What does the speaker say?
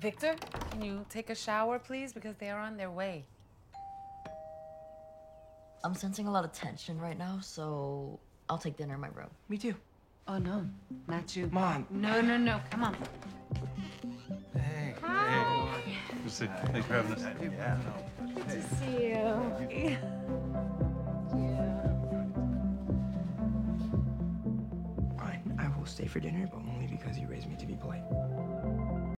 Victor, can you take a shower, please? Because they are on their way. I'm sensing a lot of tension right now, so I'll take dinner in my room. Me too. Oh, no, not you. Mom. No, no, no. Come on. Hey. Hi. see. Thanks for having us. Yeah. Good to see you. Fine. I will stay for dinner, but only because you raised me to be polite.